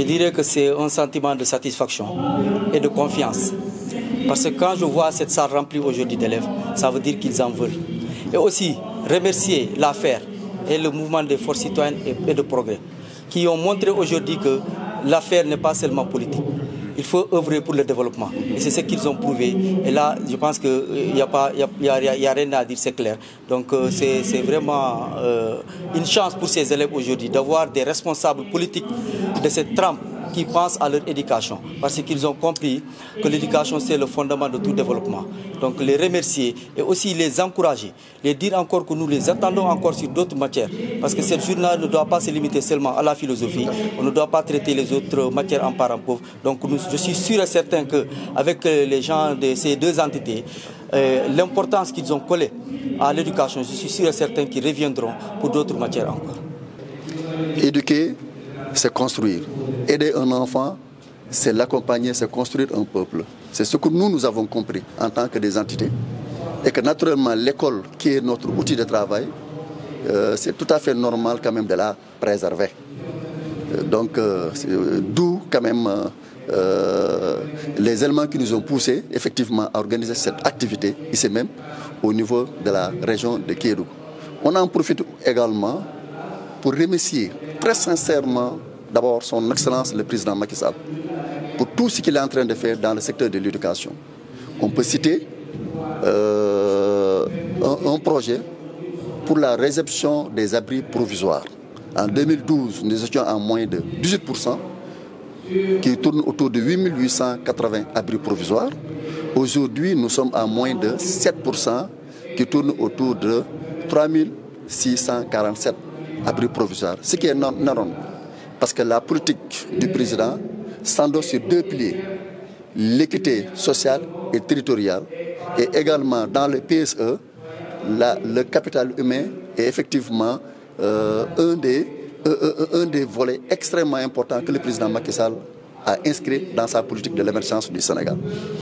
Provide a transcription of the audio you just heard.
dirais que c'est un sentiment de satisfaction et de confiance. Parce que quand je vois cette salle remplie aujourd'hui d'élèves, ça veut dire qu'ils en veulent. Et aussi remercier l'affaire et le mouvement des forces citoyennes et de progrès qui ont montré aujourd'hui que l'affaire n'est pas seulement politique. Il faut œuvrer pour le développement. Et c'est ce qu'ils ont prouvé. Et là, je pense qu'il n'y y a, rien à dire, c'est clair. Donc euh, c'est vraiment euh, une chance pour ces élèves aujourd'hui d'avoir des responsables politiques de cette trempe qui pensent à leur éducation, parce qu'ils ont compris que l'éducation, c'est le fondement de tout développement. Donc les remercier et aussi les encourager, les dire encore que nous les attendons encore sur d'autres matières, parce que cette journée ne doit pas se limiter seulement à la philosophie, on ne doit pas traiter les autres matières en parent pauvre. Donc je suis sûr et certain qu'avec les gens de ces deux entités, euh, l'importance qu'ils ont collée à l'éducation, je suis sûr et certain qu'ils reviendront pour d'autres matières encore. Éduquer, c'est construire. Aider un enfant, c'est l'accompagner, c'est construire un peuple. C'est ce que nous, nous avons compris en tant que des entités. Et que naturellement, l'école, qui est notre outil de travail, euh, c'est tout à fait normal quand même de la préserver. Euh, donc, euh, d'où quand même les éléments qui nous ont poussés effectivement à organiser cette activité ici même au niveau de la région de Kérou. On en profite également pour remercier très sincèrement d'abord son Excellence le président Macky Sall pour tout ce qu'il est en train de faire dans le secteur de l'éducation. On peut citer euh, un, projet pour la réception des abris provisoires. En 2012, nous étions en moins de 18%, qui tourne autour de 8880 abris provisoires. Aujourd'hui, nous sommes à moins de 7%, qui tourne autour de 3647 abris provisoires, ce qui est énorme. Parce que la politique du président s'endosse sur deux piliers, l'équité sociale et territoriale, et également dans le PSE, le capital humain est effectivement euh, un, des, un des volets extrêmement importants que le président Macky Sall a inscrit dans sa politique de l'émergence du Sénégal.